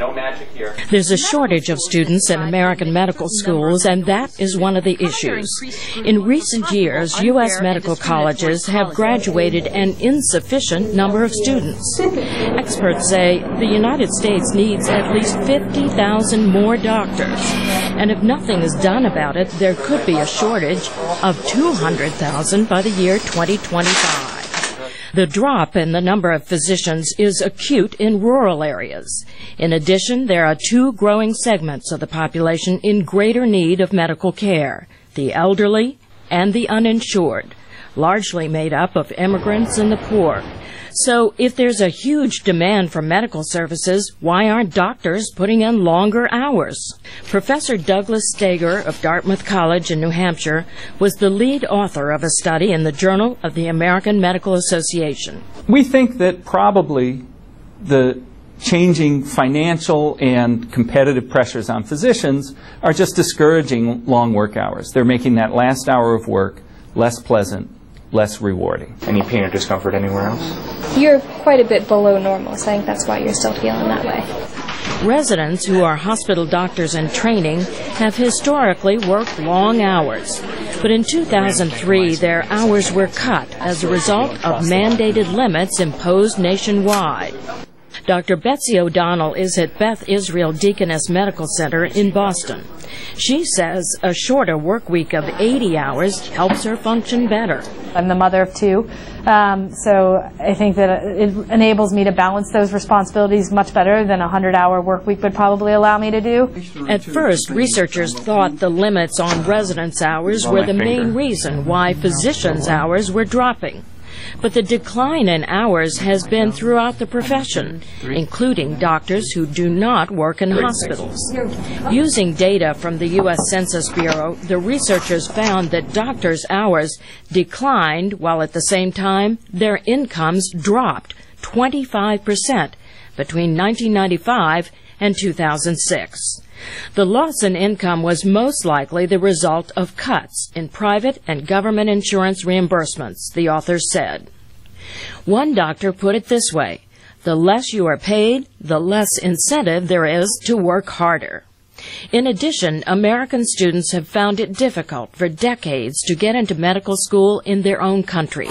No magic here. There's a shortage of students in American medical schools, and that is one of the issues. In recent years, U.S. medical colleges have graduated an insufficient number of students. Experts say the United States needs at least 50,000 more doctors, and if nothing is done about it, there could be a shortage of 200,000 by the year 2025. The drop in the number of physicians is acute in rural areas. In addition, there are two growing segments of the population in greater need of medical care the elderly and the uninsured, largely made up of immigrants and the poor. So, if there's a huge demand for medical services, why aren't doctors putting in longer hours? Professor Douglas Staiger of Dartmouth College in New Hampshire was the lead author of a study in the Journal of the American Medical Association. We think that probably the changing financial and competitive pressures on physicians are just discouraging long work hours. They're making that last hour of work less pleasant less rewarding. Any pain or discomfort anywhere else? You're quite a bit below normal, so I think that's why you're still feeling that way. Residents who are hospital doctors in training have historically worked long hours. But in 2003, their hours were cut as a result of mandated limits imposed nationwide. Dr. Betsy O'Donnell is at Beth Israel Deaconess Medical Center in Boston. She says a shorter work week of 80 hours helps her function better. I'm the mother of two, um, so I think that it enables me to balance those responsibilities much better than a 100-hour work week would probably allow me to do. At first, researchers thought the limits on residents' hours were the main reason why physicians' hours were dropping. But the decline in hours has been throughout the profession, including doctors who do not work in hospitals. Using data from the U.S. Census Bureau, the researchers found that doctors' hours declined while at the same time their incomes dropped 25 percent between 1995 and 2006. The loss in income was most likely the result of cuts in private and government insurance reimbursements, the authors said. One doctor put it this way the less you are paid, the less incentive there is to work harder. In addition, American students have found it difficult for decades to get into medical school in their own country.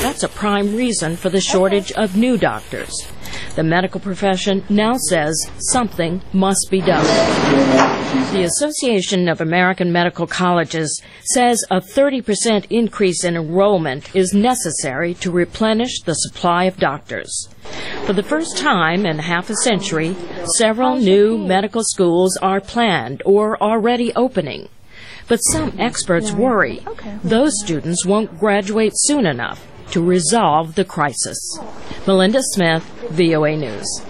That's a prime reason for the shortage of new doctors. The medical profession now says something must be done. The Association of American Medical Colleges says a 30% increase in enrollment is necessary to replenish the supply of doctors. For the first time in half a century, several new medical schools are planned or already opening. But some experts worry those students won't graduate soon enough to resolve the crisis. Melinda Smith, VOA News.